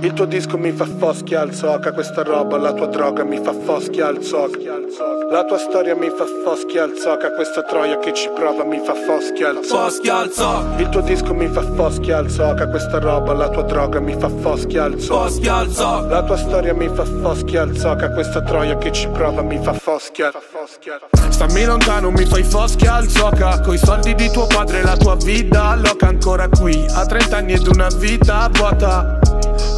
Il tuo disco mi fa foschia al zoca, questa roba, la tua droga mi fa foschia al zoca. La tua storia mi fa foschia al zoca, questa troia che ci prova mi fa foschia al zoca. Il tuo disco mi fa foschia al zoca, questa roba, la tua droga mi fa foschia al zoca. La tua storia mi fa foschia al zoca, questa troia che ci prova mi fa foschia. Stammi lontano, mi fai foschia al zoca, coi soldi di tuo padre la tua vita loca ancora qui, a 30 anni ed una vita vuota.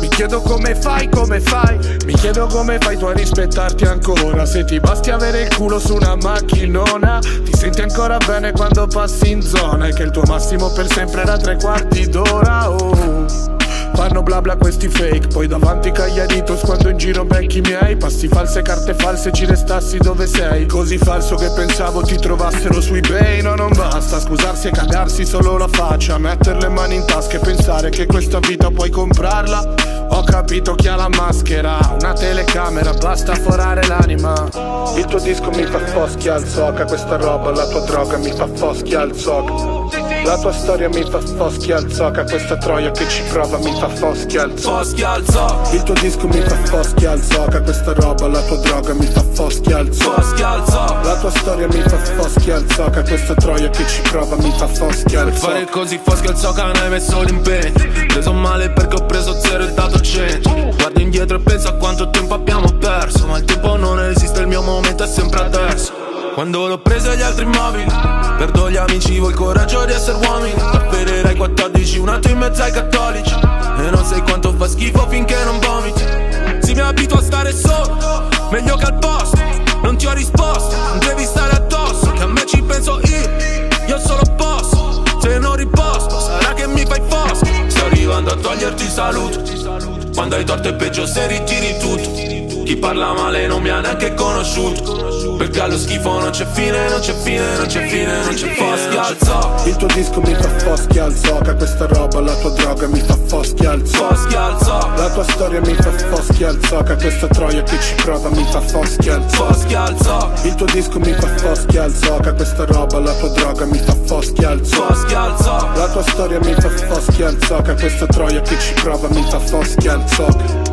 Mi chiedo come fai, come fai Mi chiedo come fai tu a rispettarti ancora Se ti basti avere il culo su una macchinona Ti senti ancora bene quando passi in zona E che il tuo massimo per sempre era tre quarti d'ora oh. Fanno bla bla questi fake. Poi davanti cagliaritos quando in giro becchi miei. Passi false, carte false, ci restassi dove sei. Così falso che pensavo ti trovassero su ebay. No non basta scusarsi e cagarsi solo la faccia. Mettere le mani in tasca e pensare che questa vita puoi comprarla. Ho capito chi ha la maschera Una telecamera, basta forare l'anima. Il tuo disco mi fa foschia al soca Questa roba, la tua droga mi fa foschia al soca la tua storia mi fa foschia al zoca Questa troia che ci prova mi fa foschia al zoca. Il tuo disco mi fa foschia al zoca Questa roba, la tua droga mi fa foschia al zoca. La tua storia mi fa foschia al zoca Questa troia che ci prova mi fa foschia al Fare zoca così foschia al zoca non hai messo l'impegno. Preso male perché ho preso zero e dato cento. Guardo indietro e penso a quanto tempo abbiamo perso Ma il tempo non esiste, quando l'ho preso gli altri immobili Perdo gli amici, vuoi il coraggio di essere uomini? Afferrerai 14, un altro in mezzo ai cattolici. E non sai quanto fa schifo finché non vomiti. Si mi abituo a stare solo Meglio che al posto. Non ti ho risposto Non devi stare addosso Che a me ci penso io. Io solo posso Se non riposto Sarà che mi fai fosco. Sto arrivando a toglierti il saluto. Quando hai torto è peggio se ritiri tutto. Chi parla male non mi ha neanche conosciuto perché allo schifo non c'è fine, non c'è fine, non c'è fine, non c'è foschia al zoca Il tuo disco mi fa foschia al zoca Questa roba, la tua droga mi fa foschia al zoca Foschia al zoca La tua storia mi fa foschia al zoca Questa troia che ci prova mi fa foschia al zoca Foschia al zoca Il tuo disco mi fa foschia al zoca Questa roba, la tua droga mi fa foschia al zoca Foschia al zoca La tua storia mi fa foschia al zoca Questa troia che ci prova mi fa foschia al zoca